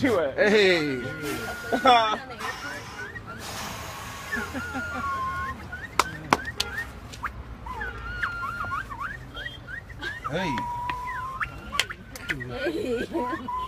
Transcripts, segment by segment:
You at? Hey. hey. Hey.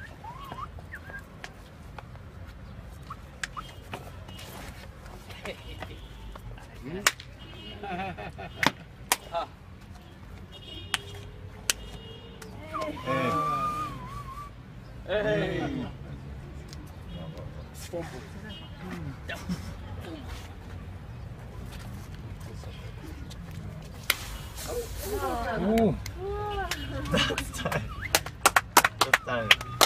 Oh. That's time. That's time.